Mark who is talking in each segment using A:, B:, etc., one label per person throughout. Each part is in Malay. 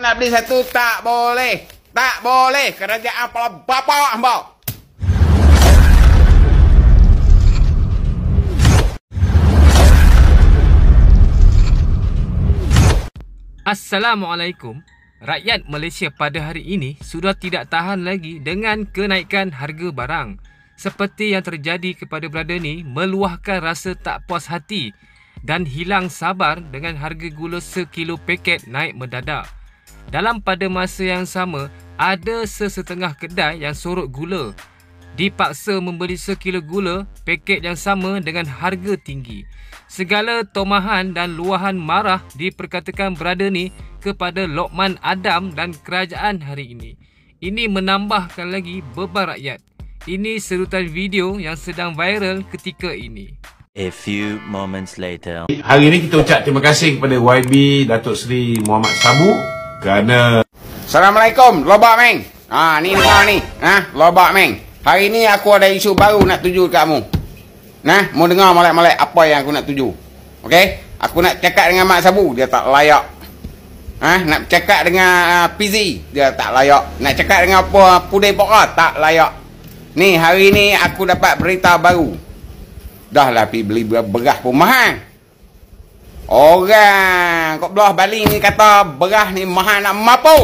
A: Nak beli satu tak boleh. Tak boleh. Kerajaan kepala bapak hamba.
B: Assalamualaikum. Rakyat Malaysia pada hari ini sudah tidak tahan lagi dengan kenaikan harga barang. Seperti yang terjadi kepada berada ni meluahkan rasa tak puas hati dan hilang sabar dengan harga gula sekilo paket naik mendadak. Dalam pada masa yang sama, ada sesetengah kedai yang sorot gula. Dipaksa membeli sekilo gula paket yang sama dengan harga tinggi. Segala tomahan dan luahan marah diperkatakan berada ni kepada Lokman Adam dan kerajaan hari ini. Ini menambahkan lagi beban rakyat. Ini serutan video yang sedang viral ketika ini.
C: A few moments later.
D: Hari ini kita ucap terima kasih kepada YB Datuk Seri Muhammad Sabu kerana
A: Assalamualaikum. Lobak meng. Ha ni dengar ni. Ha, lobak meng. Hari ni aku ada isu baru nak tuju kat kamu. Nah, mau dengar molek-molek apa yang aku nak tuju. Okey? Aku nak cakap dengan Mak Sabu, dia tak layak. Ha, nak cakap dengan uh, PZ, dia tak layak. Nak cakap dengan apa Pudai Pokra, tak layak. Ni, hari ni aku dapat berita baru. Dah lah pergi beli beras pun mahal. Orang kok belah baling ni kata beras ni mahal nak mampu.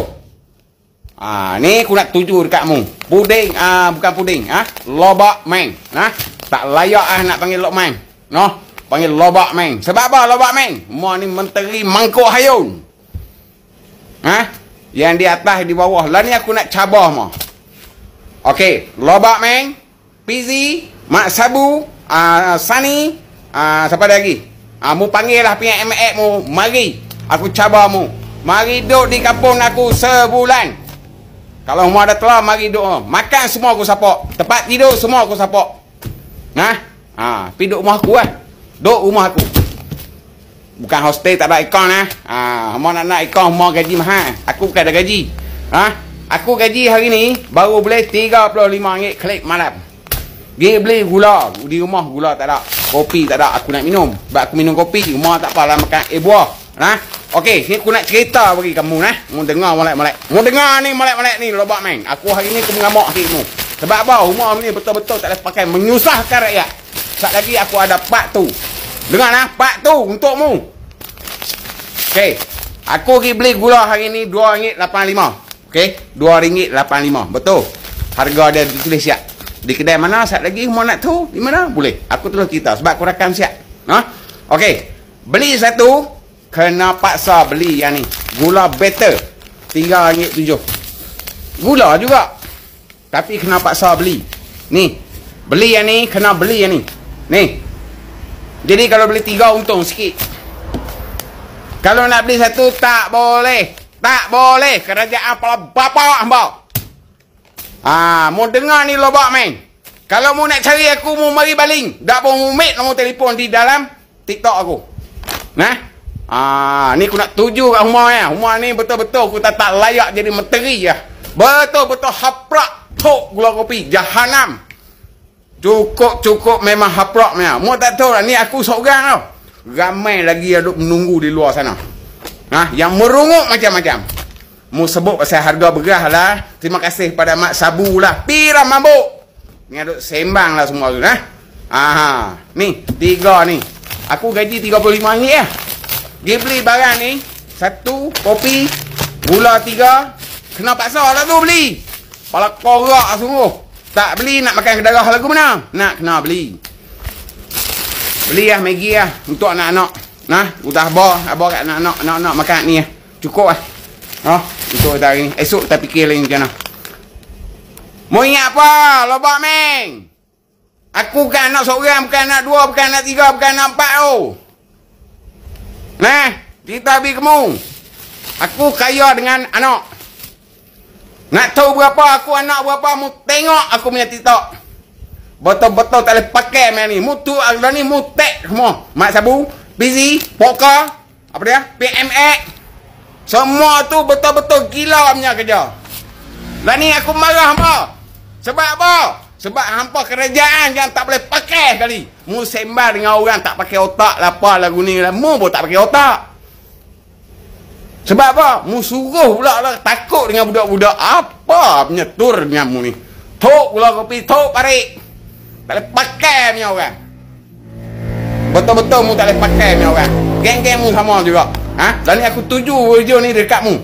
A: Ah, ni aku nak tuju dekat mu. Puding, ah bukan puding, ah. Lobak meng, nah. Tak layak ah nak panggil Lokman. Noh, panggil Lobak Meng. Sebab apa Lobak Meng? Mu ni menteri mangkuk hayun. Ha? Yang di atas di bawah. Lah ni aku nak cabar mu. Okey, Lobak Meng, PZ, Mak Sabu, uh, Sani, uh, siapa lagi? Uh, mu panggil lah pihak MX mu. Mari. Aku cabar mu. Mari duduk di kampung aku sebulan. Kalau mu ada telah, mari duduk. Makan semua aku sapok. Tempat tidur semua aku sapok. Nah, ha, pergi duduk rumah aku lah. Duduk rumah aku. Bukan hostel tak ada ikon lah. Ha, mau nak nak ikon, mau gaji mahal. Aku bukan ada gaji. Ha, aku gaji hari ni baru boleh RM35 klik malam. Pergi beli gula. Di rumah gula tak ada. Kopi tak ada. Aku nak minum. Sebab aku minum kopi. Rumah tak apalah makan eh buah. Nah, Okey, ni aku nak cerita bagi kamu nah. Mau dengar molek-molek. Mau dengar ni molek-molek ni lobak main. Aku hari ni aku mengamuk hatimu. Sebab apa? Rumah ni betul-betul tak boleh pakai menyusahkan rakyat. Sat lagi aku ada pak tu. Dengar lah, pak tu untukmu. Okey. Aku pergi beli gula hari ni RM2.85. Okey, RM2.85. Betul. Harga dia ditulis siap. Di kedai mana sat lagi mau nak tahu? Di mana? Boleh. Aku terus cerita sebab aku rakam siap. Ha? Okey. Beli satu kena paksa beli yang ni. Gula better. RM3.7. Gula juga. Tapi kena paksa beli. Ni. Beli yang ni, kena beli yang ni. Ni. Jadi kalau beli tiga, untung sikit. Kalau nak beli satu, tak boleh. Tak boleh. Kerajaan kepala bapak hamba. Ah, mau dengar ni lobak main. Kalau mau nak cari aku, mau mari baling. Tak pun umit nombor telefon di dalam TikTok aku. Nah. Ah, ni aku nak tuju kat rumah ya. Rumah ni betul-betul aku tak, tak layak jadi menteri ya. Betul-betul haprak tok gula kopi jahanam cukup cukup memang haprak memang mu tak tahu lah ni aku seorang tau ramai lagi yang duduk menunggu di luar sana ha? yang merungut macam-macam mu sebut pasal harga beras lah terima kasih pada mak sabu lah pira mabuk ni duduk sembang lah semua tu ha? Aha. ni tiga ni aku gaji RM35 ya dia beli barang ni satu kopi gula tiga kena paksa lah tu beli Pala korak sungguh. Tak beli nak makan darah lagu mana? Nak kena beli. Beli lah Maggi lah untuk anak-anak. Nah, udah abah, abah kat anak-anak, anak-anak makan ni lah. Cukup lah. Oh, untuk hari ni. Esok kita fikir lagi macam mana. Mau ingat apa? Lobak meng. Aku bukan anak seorang, bukan anak dua, bukan anak tiga, bukan anak empat oh. Nah, kita habis kamu. Aku kaya dengan anak. Nak tahu berapa aku anak berapa mu tengok aku punya TikTok. Betul-betul tak boleh pakai main ni. Mutu ada ni mutek semua. Mak sabu, busy, poker, apa dia? PMX. Semua tu betul-betul gila punya kerja. Lah ni aku marah apa? Sebab apa? Sebab hampa kerajaan yang tak boleh pakai kali. Mu sembah dengan orang tak pakai otak lah apa lagu ni lah. Mu pun tak pakai otak. Sebab apa? Mu suruh pula lah takut dengan budak-budak. Apa punya tur dengan mu ni? Tok pula kopi, tok parik. Tak boleh pakai punya orang. Betul-betul mu tak boleh pakai punya orang. Geng-geng mu sama juga. Ha? Dan ni aku tuju video ni dekat mu.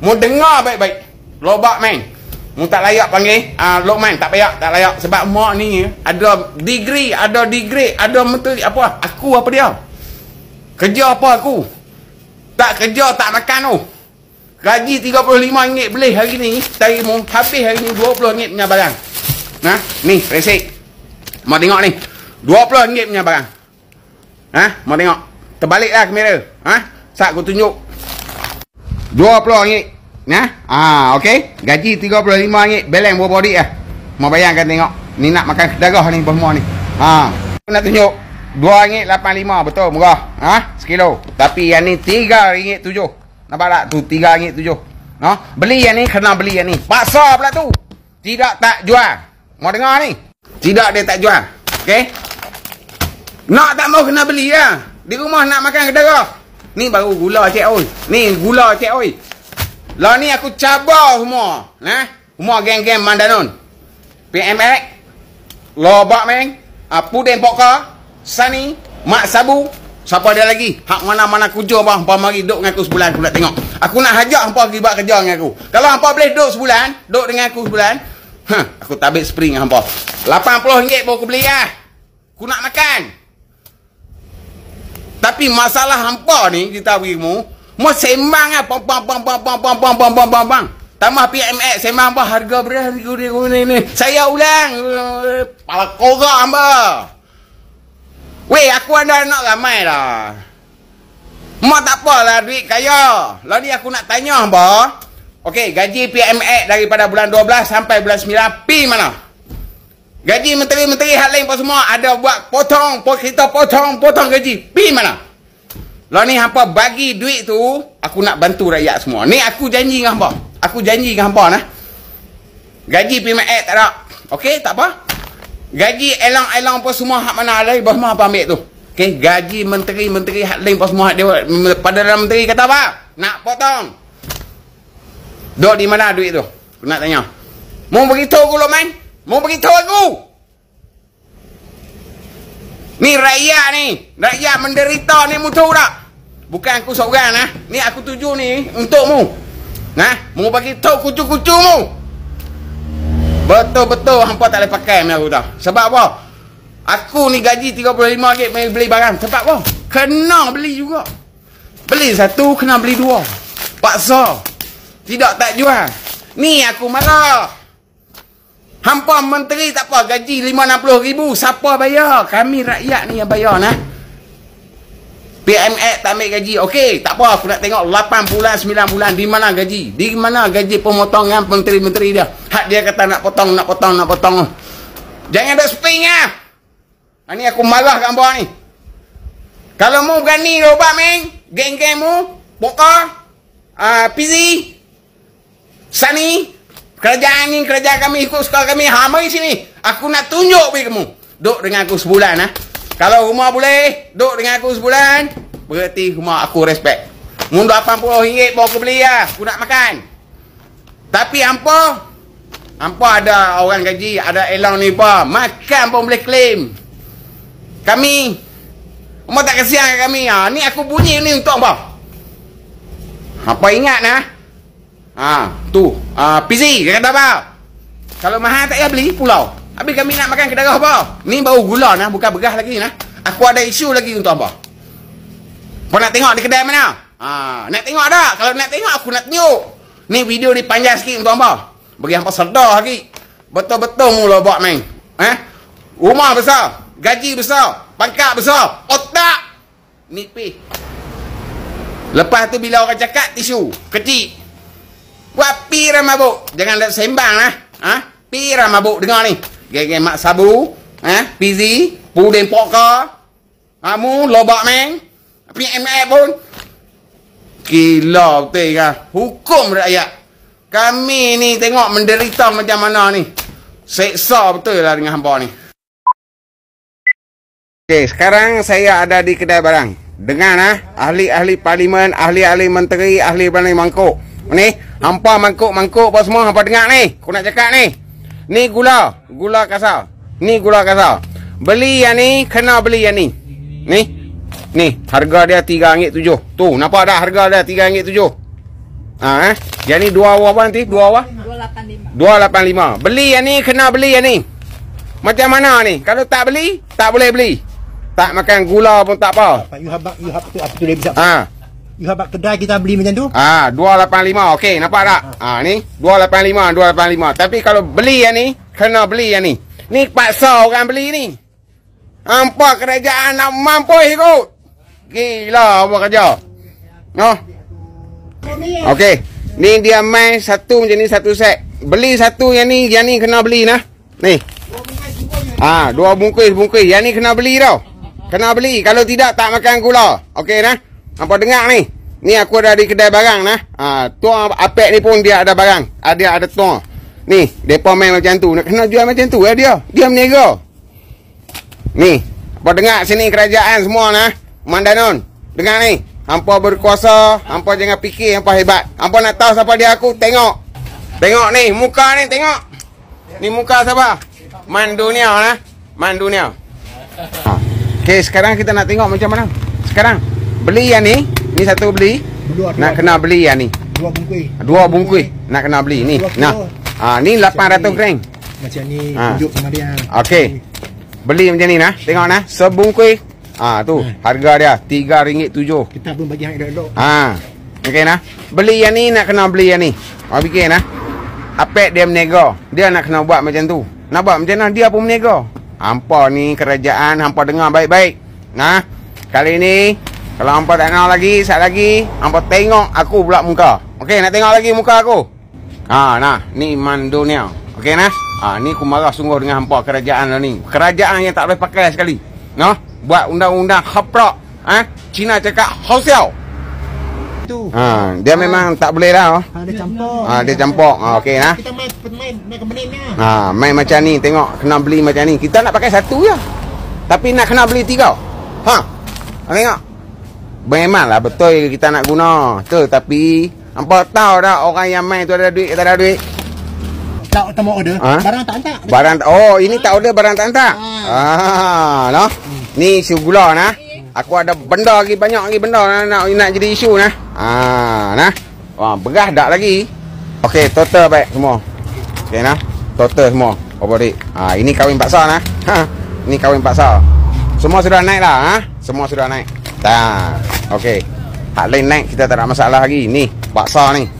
A: Mu dengar baik-baik. Lobak main. Mu tak layak panggil uh, Lokman tak payah tak layak. Sebab mak ni ada degree ada degree ada menteri apa? Aku apa dia? Kerja apa aku? Tak kerja tak makan tu. Gaji RM35 beli hari ni. Dari mu habis hari ni RM20 punya barang. Nah ni resip mau tengok ni. RM20 punya barang. Ha? Mau tengok. Terbaliklah kamera. Ha sat aku tunjuk RM20 Nah, ah, okey. Gaji RM35, balance berapa dik ah? Mau bayangkan tengok. Ni nak makan darah ni semua ni. Ha. Nak tunjuk. RM2.85 betul murah. Ha? Sekilo. Tapi yang ni RM3.7. Nampak tak? Tu RM3.7. Ha? Beli yang ni kena beli yang ni. Paksa pula tu. Tidak tak jual. Mau dengar ni? Tidak dia tak jual. Okey? Nak tak mau kena beli lah. Di rumah nak makan darah. Ni baru gula cik oi. Ni gula cik oi. Lah ni aku cabar semua. Nah, semua geng-geng Mandanon. PMX, Lobak Meng, uh, Pudin Poka, Sani, Mak Sabu, siapa ada lagi? Hak mana-mana kujo bang, hampa mari duduk dengan aku sebulan aku nak tengok. Aku nak hajak hampa pergi buat kerja dengan aku. Kalau hampa boleh duduk sebulan, duduk dengan aku sebulan, huh, aku tabik spring hampa. RM80 pun aku beli lah. Aku nak makan. Tapi masalah hampa ni, kita beritahu Mau sembang ah pam pam pam pam pam pam pam pam pam pam. Tambah PMX sembang apa harga beras ni ni ni. Saya ulang. Pala korak hamba. Weh aku ada anak ramai lah. Mak tak apalah duit kaya. Lah ni aku nak tanya hamba. Okey, gaji PMX daripada bulan 12 sampai bulan 9 pi mana? Gaji menteri-menteri hal lain pun semua ada buat potong, kita potong, potong gaji. Pi mana? Lah ni hampa bagi duit tu, aku nak bantu rakyat semua. Ni aku janji dengan hampa. Aku janji dengan hampa nah. Gaji PMX tak ada. Okey, tak apa. Gaji elang-elang apa semua hak mana ada, bos apa ambil tu. Okey, gaji menteri-menteri hak lain apa semua hak dia pada dalam menteri kata apa? Nak potong. Dok di mana duit tu? Aku nak tanya. Mau beritahu aku lo main? Mau beritahu aku? Ni rakyat ni. Rakyat menderita ni mutu tak? Bukan aku seorang lah. Ni aku tuju ni untukmu. Nah, mau bagi tahu kucu-kucumu. Betul-betul hampa tak boleh pakai ni aku dah. Sebab apa? Aku ni gaji 35 ringgit main beli barang. Sebab apa? Kena beli juga. Beli satu, kena beli dua. Paksa. Tidak tak jual. Ni aku marah. Hampa menteri tak apa gaji 560 ribu. Siapa bayar? Kami rakyat ni yang bayar nah. PMX tak ambil gaji. Okey, tak apa. Aku nak tengok 8 bulan, 9 bulan. Di mana gaji? Di mana gaji pemotongan menteri-menteri dia? Hak dia kata nak potong, nak potong, nak potong. Jangan ada spring lah. Ini aku marah kat bawah ni. Kalau mu berani robak meng, geng-geng mu, Boka, uh, Pizi, Sani, kerajaan ni, kerajaan kami, ikut sekolah kami, ha, mari sini. Aku nak tunjuk bagi kamu. Duduk dengan aku sebulan, ha? Kalau rumah boleh, duduk dengan aku sebulan, berarti rumah aku respect. Mundur RM80 bawa aku beli lah. Aku nak makan. Tapi hampa, hampa ada orang gaji, ada elang ni apa. Makan pun boleh claim. Kami, hampa tak kesian kami. Ha, ni aku bunyi ni untuk apa? Hampa ingat nah. Ha, tu. Ha, PZ, dia kata apa? Kalau mahal tak payah beli pulau. Habis kami nak makan kedai apa? Ni baru gula nah, bukan beras lagi nah. Aku ada isu lagi untuk apa? Kau nak tengok di kedai mana? Ha, nak tengok tak? Kalau nak tengok aku nak tunjuk. Ni video dipanjang sikit untuk apa? Bagi hampa sedar lagi. Betul-betul mula buat main. Eh? Rumah besar, gaji besar, pangkat besar, otak nipis. Lepas tu bila orang cakap tisu, kecil. Buat pi mabuk. Jangan sembang lah. Ha? Pi mabuk dengar ni. Geng-geng mak sabu, eh, PZ, puding poka, kamu lobak meng, PMF pun. Gila betul kan? Hukum rakyat. Kami ni tengok menderita macam mana ni. Seksa betul lah dengan hampa ni. Okay, sekarang saya ada di kedai barang. Dengar ah, ahli-ahli parlimen, ahli-ahli menteri, ahli ahli mangkuk. Ni, hampa mangkuk-mangkuk apa semua hampa dengar ni. Aku nak cakap ni. Ni gula, gula kasar. Ni gula kasar. Beli yang ni, kena beli yang ni. Ni. Ni, harga dia RM3.7. Tu, nampak tak harga dia RM3.7? Ha, eh? Yang ni dua awal apa nanti? Dua awal? 285. Beli yang ni kena beli yang ni. Macam mana ni? Kalau tak beli, tak boleh beli. Tak makan gula pun tak apa.
E: You habak, you tu apa tu dia bisa.
A: Ha.
E: You kedai kita beli macam tu.
A: Ah, 285. Okey, nampak tak? Ah, ni 285, 285. Tapi kalau beli yang ni, kena beli yang ni. Ni paksa orang beli ni. Hampa kerajaan nak mampu ikut. Gila apa kerja. No. Okey. Ni dia main satu macam ni satu set. Beli satu yang ni, yang ni kena beli nah. Ni. Ah, dua bungkus bungkus. Yang ni kena beli tau. Kena beli. Kalau tidak tak makan gula. Okey nah. Hampa dengar ni. Ni aku ada di kedai barang nah. Ah, tuang apek ni pun dia ada barang. Ada ada tuang. Ni, depa main macam tu. Nak kena jual macam tu eh dia. Dia meniaga. Ni, apa dengar sini kerajaan semua nah. Mandanon. Dengar ni. Hampa berkuasa, hampa jangan fikir hampa hebat. Hampa nak tahu siapa dia aku, tengok. Tengok ni, muka ni tengok. Ni muka siapa? Man dunia nah. Ha. Okey, sekarang kita nak tengok macam mana. Sekarang beli yang ni, ni satu beli.
E: Dua, dua,
A: Nak kena beli yang ni.
E: Dua bungkus.
A: Dua bungkus nak kena beli ni.
E: Dua.
A: Nah. Ah ni 800 gram.
E: Macam ni
A: Ha.
E: tunjuk sama dia.
A: Okey. Beli macam ni nah. Tengok nah, sebungkus. Ah tu, harga dia RM3.7.
E: Kita pun bagi hang elok-elok.
A: Ha. Okey nah. Beli yang ni nak kena beli yang ni. Awak fikir nah. Apek dia menega. Dia nak kena buat macam tu. Nak buat macam mana dia pun menega. Hampa ni kerajaan hampa dengar baik-baik. Nah. Kali ni kalau hampa tak nak lagi, sat lagi, hampa tengok aku pula muka. Okey, nak tengok lagi muka aku. Ha, nah, ni man dunia. Okey nah. Ha, ni aku marah sungguh dengan hampa kerajaan lah ni. Kerajaan yang tak boleh pakai sekali. Noh, buat undang-undang haprak. Ha? Cina cakap hausiao.
E: Tu.
A: Ha, dia memang tak boleh dah. oh.
E: Ha, dia campur.
A: Ha, dia campur. Ha, okey nah.
E: Kita main main main ke menit ni.
A: Ha, main macam ni tengok kena beli macam ni. Kita nak pakai satu je. Tapi nak kena beli tiga. Ha tengok. Memanglah betul kita nak guna. Tu tapi hampa tahu dah orang yang main tu ada duit tak ada duit.
E: Tak mau order.
A: Ha?
E: Barang tak hantar.
A: Barang oh ini tak order barang tak hantar. Ah, noh. Ni isu gula nah. Aku ada benda lagi banyak lagi benda nak nak, nak jadi isu nah. Ah, nah. Wah, berah dak lagi. Okey, total baik semua. Okey nah. Total semua. Berapa dik? Ah, ini kahwin paksa nah. Ha. Ini kahwin paksa. Semua sudah naik lah ha? Semua sudah naik. Dah. Okey. Hak lain naik kita tak ada masalah lagi. Ni paksa ni.